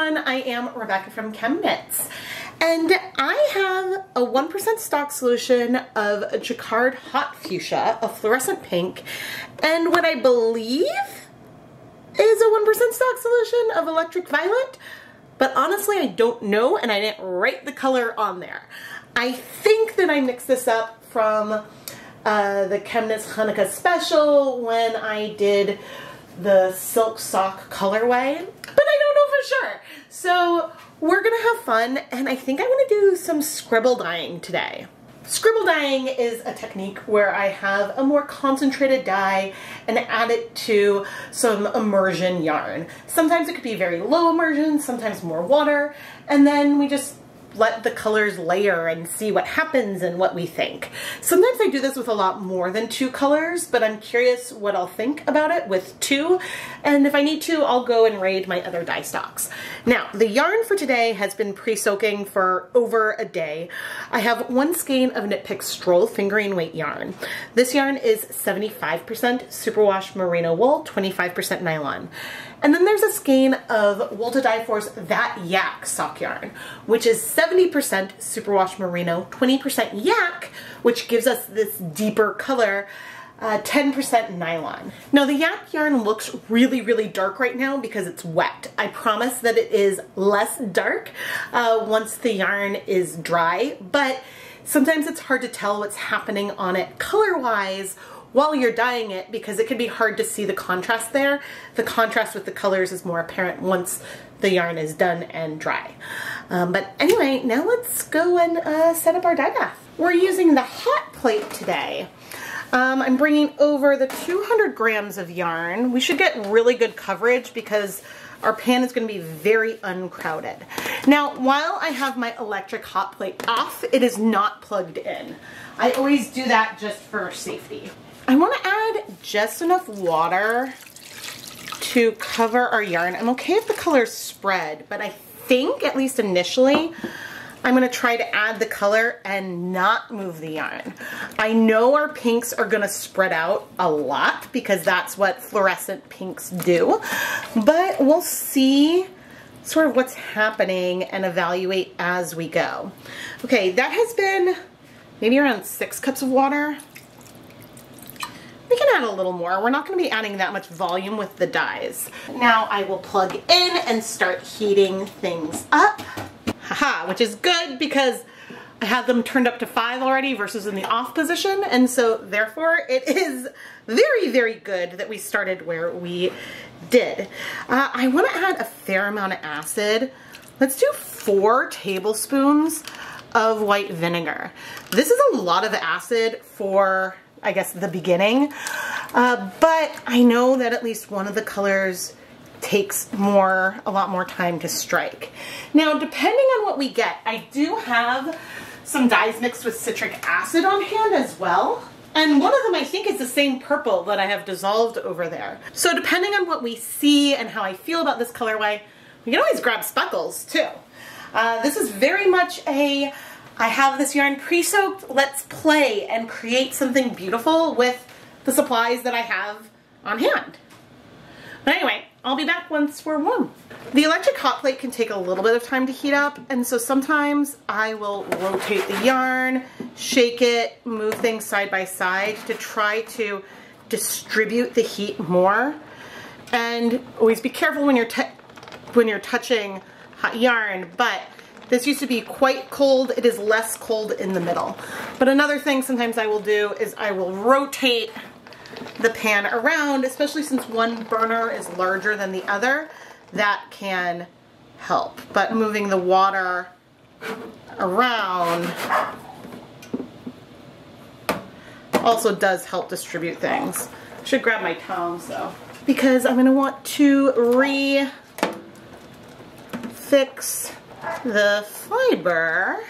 everyone, I am Rebecca from ChemKnits and I have a 1% stock solution of Jacquard Hot Fuchsia, a fluorescent pink, and what I believe is a 1% stock solution of Electric Violet, but honestly I don't know and I didn't write the color on there. I think that I mixed this up from uh, the ChemKnits Hanukkah special when I did the silk sock colorway, but I don't know for sure. So we're gonna have fun and I think I'm gonna do some scribble dyeing today. Scribble dyeing is a technique where I have a more concentrated dye and add it to some immersion yarn. Sometimes it could be very low immersion, sometimes more water, and then we just let the colors layer and see what happens and what we think. Sometimes I do this with a lot more than two colors, but I'm curious what I'll think about it with two. And if I need to, I'll go and raid my other dye stocks. Now, the yarn for today has been pre-soaking for over a day. I have one skein of Knit Pick Stroll fingering weight yarn. This yarn is 75% superwash merino wool, 25% nylon. And then there's a skein of Wool to Dye For's That Yak sock yarn, which is 70% superwash merino, 20% yak, which gives us this deeper color, 10% uh, nylon. Now the yak yarn looks really, really dark right now because it's wet. I promise that it is less dark uh, once the yarn is dry, but sometimes it's hard to tell what's happening on it color-wise while you're dyeing it because it can be hard to see the contrast there. The contrast with the colors is more apparent once the yarn is done and dry. Um, but anyway, now let's go and uh, set up our dye bath. We're using the hot plate today. Um, I'm bringing over the 200 grams of yarn. We should get really good coverage because our pan is going to be very uncrowded. Now, while I have my electric hot plate off, it is not plugged in. I always do that just for safety. I want to add just enough water to cover our yarn. I'm okay if the colors spread, but I think, at least initially, I'm going to try to add the color and not move the yarn. I know our pinks are going to spread out a lot because that's what fluorescent pinks do, but we'll see sort of what's happening and evaluate as we go. Okay, that has been maybe around six cups of water. Can add a little more. We're not going to be adding that much volume with the dyes. Now I will plug in and start heating things up. Haha, which is good because I have them turned up to five already versus in the off position. And so therefore it is very, very good that we started where we did. Uh, I want to add a fair amount of acid. Let's do four tablespoons of white vinegar. This is a lot of acid for I guess, the beginning. Uh, but I know that at least one of the colors takes more, a lot more time to strike. Now, depending on what we get, I do have some dyes mixed with citric acid on hand as well. And one of them I think is the same purple that I have dissolved over there. So depending on what we see and how I feel about this colorway, we can always grab speckles too. Uh, this is very much a I have this yarn pre-soaked. Let's play and create something beautiful with the supplies that I have on hand. But anyway, I'll be back once we're warm. The electric hot plate can take a little bit of time to heat up, and so sometimes I will rotate the yarn, shake it, move things side by side to try to distribute the heat more. And always be careful when you're when you're touching hot yarn, but this used to be quite cold. It is less cold in the middle. But another thing sometimes I will do is I will rotate the pan around, especially since one burner is larger than the other. That can help. But moving the water around also does help distribute things. Should grab my tongs though. Because I'm gonna want to re-fix the fiber.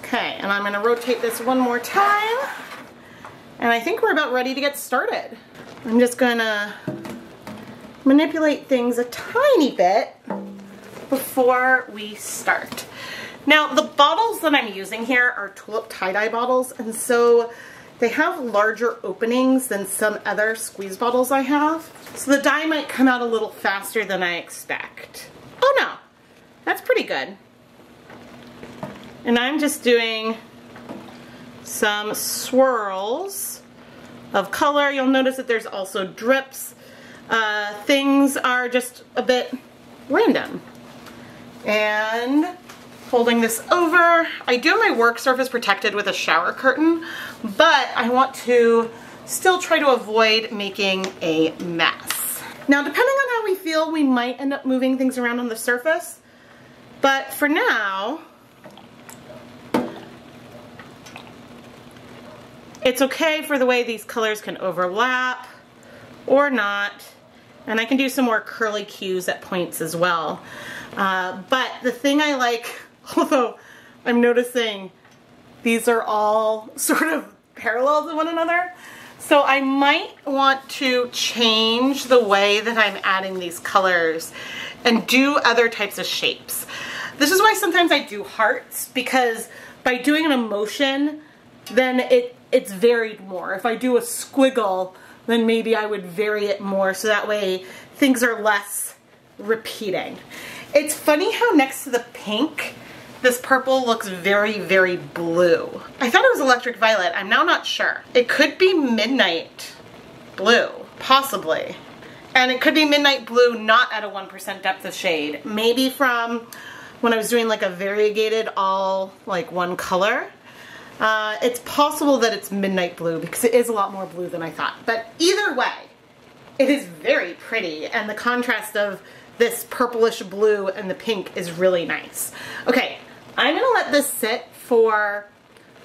Okay, and I'm gonna rotate this one more time. And I think we're about ready to get started. I'm just gonna manipulate things a tiny bit before we start. Now, the bottles that I'm using here are Tulip tie-dye bottles, and so they have larger openings than some other squeeze bottles I have. So the dye might come out a little faster than I expect. Oh no, that's pretty good. And I'm just doing some swirls of color. You'll notice that there's also drips. Uh, things are just a bit random. And holding this over, I do my work surface protected with a shower curtain, but I want to still try to avoid making a mess. Now, depending on how we feel, we might end up moving things around on the surface, but for now, It's okay for the way these colors can overlap or not. And I can do some more curly cues at points as well. Uh, but the thing I like, although I'm noticing these are all sort of parallel to one another, so I might want to change the way that I'm adding these colors and do other types of shapes. This is why sometimes I do hearts because by doing an emotion, then it it's varied more. If I do a squiggle, then maybe I would vary it more so that way things are less repeating. It's funny how next to the pink, this purple looks very, very blue. I thought it was electric violet. I'm now not sure. It could be midnight blue, possibly. And it could be midnight blue not at a 1% depth of shade. Maybe from when I was doing like a variegated all like one color uh, it's possible that it's midnight blue because it is a lot more blue than I thought. But either way, it is very pretty and the contrast of this purplish blue and the pink is really nice. Okay, I'm gonna let this sit for,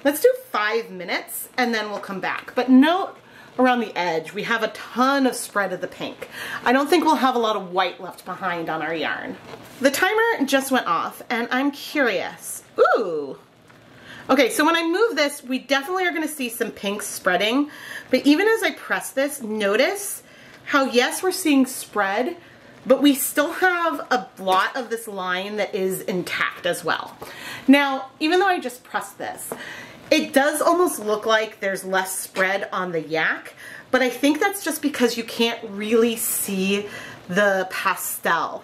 let's do five minutes and then we'll come back. But note around the edge, we have a ton of spread of the pink. I don't think we'll have a lot of white left behind on our yarn. The timer just went off and I'm curious. Ooh, Okay, so when I move this, we definitely are gonna see some pink spreading, but even as I press this, notice how yes, we're seeing spread, but we still have a lot of this line that is intact as well. Now, even though I just pressed this, it does almost look like there's less spread on the yak, but I think that's just because you can't really see the pastel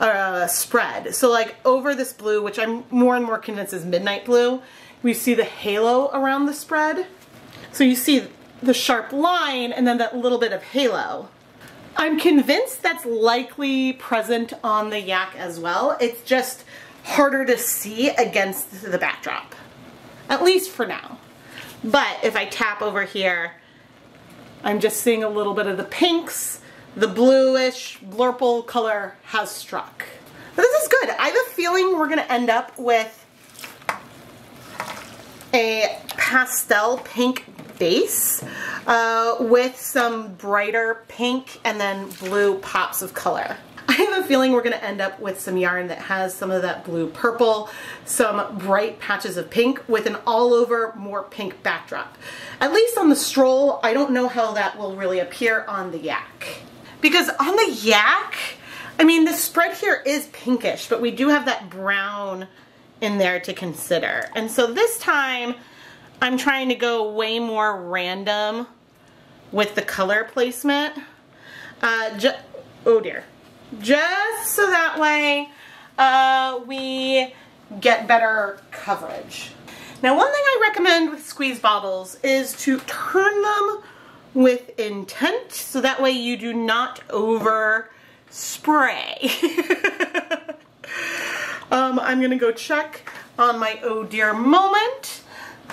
uh, spread. So like over this blue, which I'm more and more convinced is midnight blue, we see the halo around the spread. So you see the sharp line and then that little bit of halo. I'm convinced that's likely present on the yak as well. It's just harder to see against the backdrop, at least for now. But if I tap over here, I'm just seeing a little bit of the pinks, the bluish blurple color has struck. But this is good. I have a feeling we're gonna end up with a pastel pink base uh, with some brighter pink and then blue pops of color. Have a feeling we're going to end up with some yarn that has some of that blue purple, some bright patches of pink with an all over more pink backdrop. At least on the stroll, I don't know how that will really appear on the yak. Because on the yak, I mean the spread here is pinkish, but we do have that brown in there to consider. And so this time I'm trying to go way more random with the color placement. Uh, oh dear. Just so that way uh, we get better coverage. Now one thing I recommend with squeeze bottles is to turn them with intent so that way you do not over spray. Um, I'm gonna go check on my oh dear moment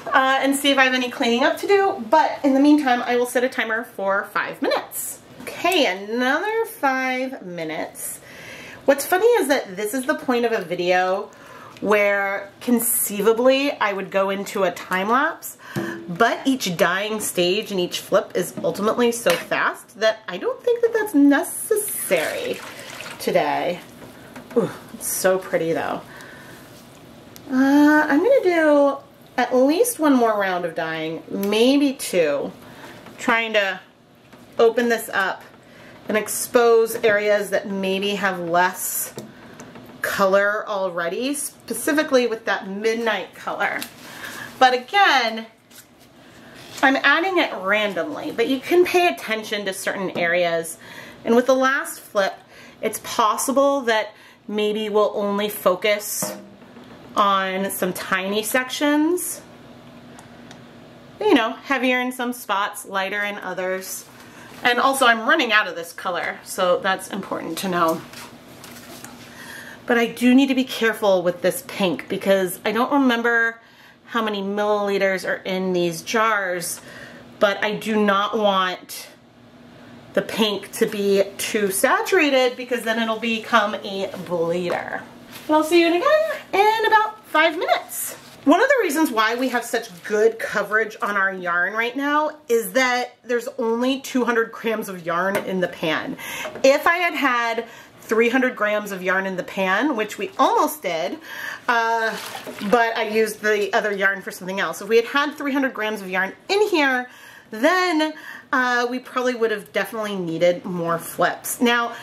uh, and see if I have any cleaning up to do. But in the meantime, I will set a timer for five minutes. Okay, another five minutes. What's funny is that this is the point of a video where conceivably I would go into a time lapse, but each dying stage and each flip is ultimately so fast that I don't think that that's necessary today. Ooh, it's so pretty though. Uh, I'm gonna do at least one more round of dyeing, maybe two, trying to open this up and expose areas that maybe have less color already, specifically with that midnight color. But again, I'm adding it randomly, but you can pay attention to certain areas. And with the last flip, it's possible that maybe we'll only focus on some tiny sections. You know, heavier in some spots, lighter in others. And also I'm running out of this color, so that's important to know. But I do need to be careful with this pink because I don't remember how many milliliters are in these jars, but I do not want the pink to be too saturated because then it'll become a bleeder. And I'll see you again in about five minutes. One of the reasons why we have such good coverage on our yarn right now is that there's only 200 grams of yarn in the pan. If I had had 300 grams of yarn in the pan, which we almost did, uh, but I used the other yarn for something else. If we had had 300 grams of yarn in here, then uh, we probably would have definitely needed more flips. Now,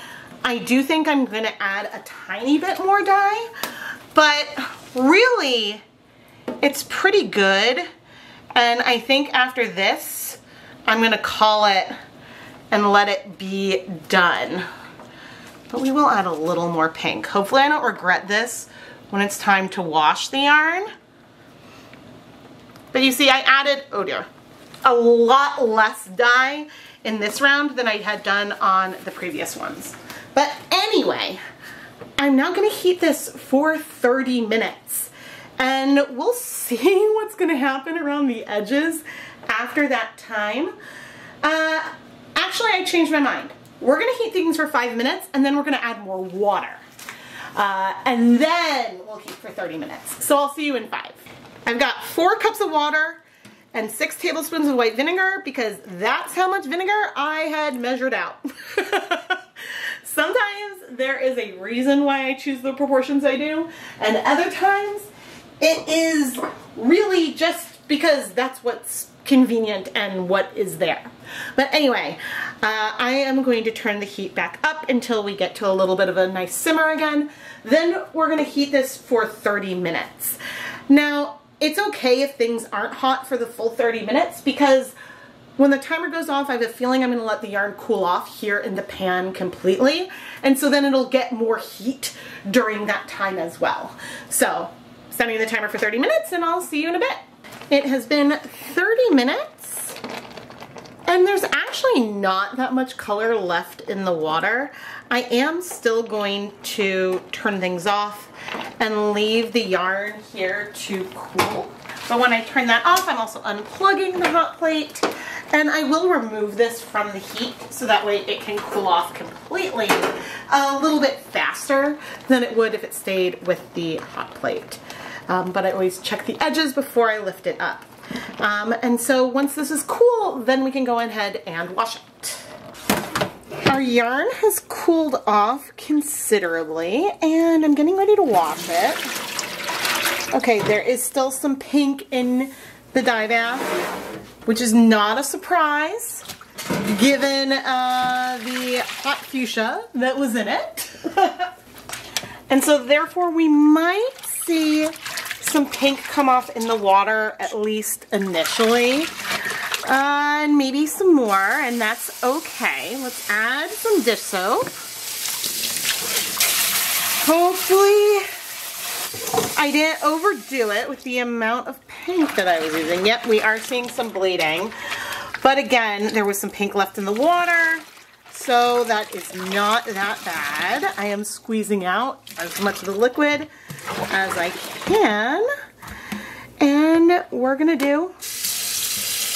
I do think I'm gonna add a tiny bit more dye, but really, it's pretty good. And I think after this, I'm gonna call it and let it be done. But we will add a little more pink. Hopefully I don't regret this when it's time to wash the yarn. But you see, I added, oh dear, a lot less dye in this round than I had done on the previous ones. But anyway, I'm now gonna heat this for 30 minutes and we'll see what's gonna happen around the edges after that time. Uh, actually, I changed my mind. We're gonna heat things for five minutes and then we're gonna add more water. Uh, and then we'll heat for 30 minutes. So I'll see you in five. I've got four cups of water and six tablespoons of white vinegar because that's how much vinegar I had measured out. Sometimes there is a reason why I choose the proportions I do, and other times it is really just because that's what's convenient and what is there. But anyway, uh, I am going to turn the heat back up until we get to a little bit of a nice simmer again. Then we're gonna heat this for 30 minutes. Now, it's okay if things aren't hot for the full 30 minutes because when the timer goes off, I have a feeling I'm gonna let the yarn cool off here in the pan completely. And so then it'll get more heat during that time as well. So setting the timer for 30 minutes and I'll see you in a bit. It has been 30 minutes and there's actually not that much color left in the water. I am still going to turn things off and leave the yarn here to cool. But when I turn that off, I'm also unplugging the hot plate and I will remove this from the heat so that way it can cool off completely a little bit faster than it would if it stayed with the hot plate um, but I always check the edges before I lift it up. Um, and so once this is cool, then we can go ahead and wash it. Our yarn has cooled off considerably and I'm getting ready to wash it. Okay, there is still some pink in the dye bath, which is not a surprise given uh, the hot fuchsia that was in it. and so therefore we might see some pink come off in the water, at least initially. Uh, and maybe some more, and that's okay. Let's add some dish soap. Hopefully, I didn't overdo it with the amount of pink that I was using. Yep, we are seeing some bleeding. But again, there was some pink left in the water. So that is not that bad. I am squeezing out as much of the liquid as I can. And we're gonna do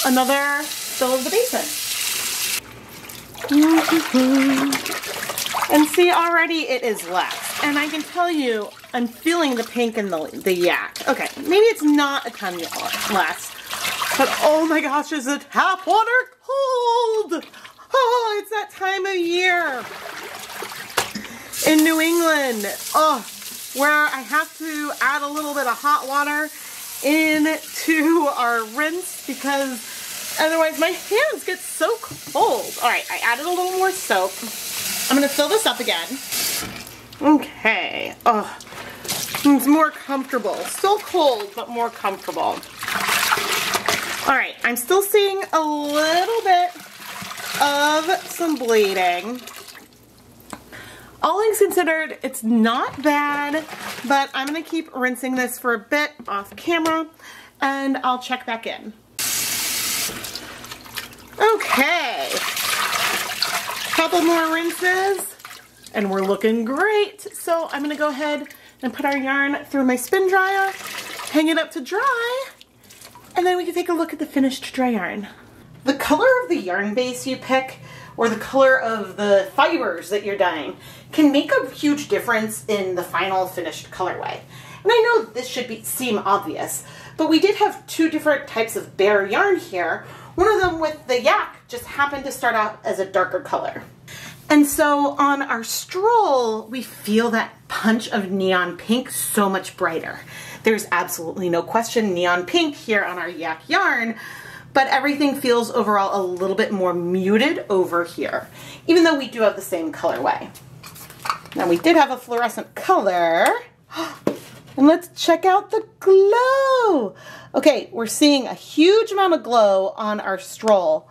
another fill of the basin. And see, already it is less. And I can tell you, I'm feeling the pink in the, the yak. Okay, maybe it's not a ton less, but oh my gosh, is the tap water cold? Oh, it's that time of year in New England. Oh, where I have to add a little bit of hot water into our rinse because otherwise my hands get so cold. All right, I added a little more soap. I'm gonna fill this up again. Okay, oh, it's more comfortable. Still cold, but more comfortable. All right, I'm still seeing a little bit of some bleeding. All things considered, it's not bad, but I'm gonna keep rinsing this for a bit off camera and I'll check back in. Okay, couple more rinses and we're looking great. So I'm gonna go ahead and put our yarn through my spin dryer, hang it up to dry, and then we can take a look at the finished dry yarn. The color of the yarn base you pick or the color of the fibers that you're dyeing can make a huge difference in the final finished colorway. And I know this should be seem obvious, but we did have two different types of bare yarn here. One of them with the yak just happened to start out as a darker color. And so on our stroll, we feel that punch of neon pink so much brighter. There's absolutely no question neon pink here on our yak yarn, but everything feels overall a little bit more muted over here, even though we do have the same colorway. Now we did have a fluorescent color, and let's check out the glow. Okay, we're seeing a huge amount of glow on our stroll,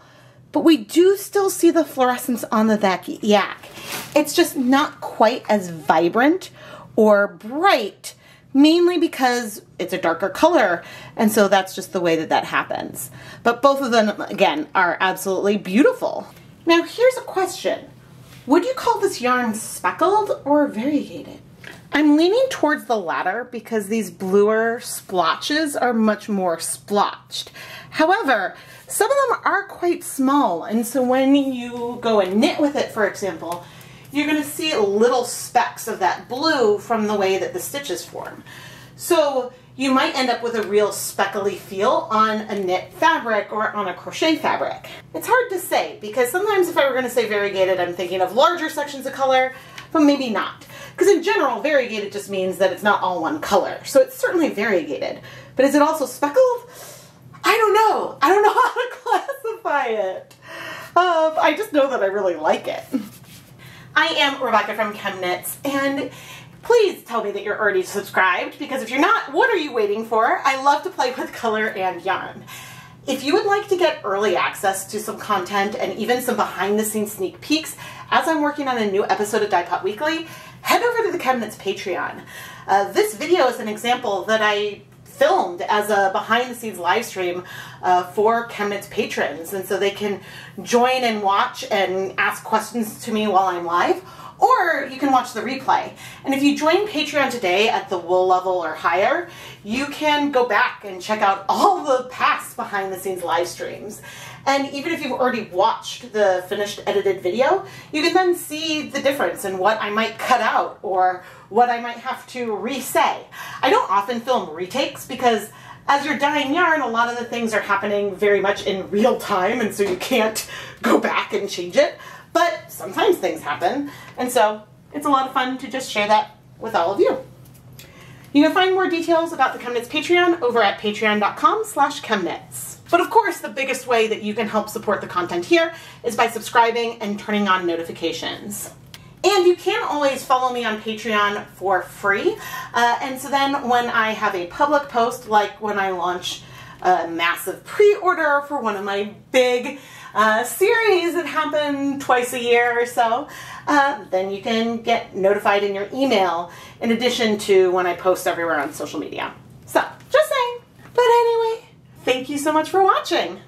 but we do still see the fluorescence on the yak. It's just not quite as vibrant or bright mainly because it's a darker color and so that's just the way that that happens. But both of them, again, are absolutely beautiful. Now here's a question. Would you call this yarn speckled or variegated? I'm leaning towards the latter because these bluer splotches are much more splotched. However, some of them are quite small and so when you go and knit with it, for example, you're going to see little specks of that blue from the way that the stitches form. So you might end up with a real speckly feel on a knit fabric or on a crochet fabric. It's hard to say because sometimes if I were going to say variegated, I'm thinking of larger sections of color, but maybe not. Because in general, variegated just means that it's not all one color. So it's certainly variegated. But is it also speckled? I don't know. I don't know how to classify it. Um, I just know that I really like it. I am Rebecca from ChemKnits, and please tell me that you're already subscribed, because if you're not, what are you waiting for? I love to play with color and yarn. If you would like to get early access to some content and even some behind the scenes sneak peeks as I'm working on a new episode of Dyepot Weekly, head over to the ChemKnits Patreon. Uh, this video is an example that I filmed as a behind the scenes live stream uh, for ChemKnits patrons. And so they can join and watch and ask questions to me while I'm live. Or you can watch the replay. And if you join Patreon today at the wool level or higher, you can go back and check out all the past behind the scenes live streams. And even if you've already watched the finished edited video, you can then see the difference in what I might cut out or what I might have to re-say. I don't often film retakes because as you're dyeing yarn, a lot of the things are happening very much in real time and so you can't go back and change it. But sometimes things happen and so it's a lot of fun to just share that with all of you. You can find more details about the ChemKnits Patreon over at patreon.com slash chemknits. But of course, the biggest way that you can help support the content here is by subscribing and turning on notifications. And you can always follow me on Patreon for free. Uh, and so then when I have a public post, like when I launch a massive pre-order for one of my big uh, series that happen twice a year or so, uh, then you can get notified in your email in addition to when I post everywhere on social media. So, just saying. But anyway, thank you so much for watching.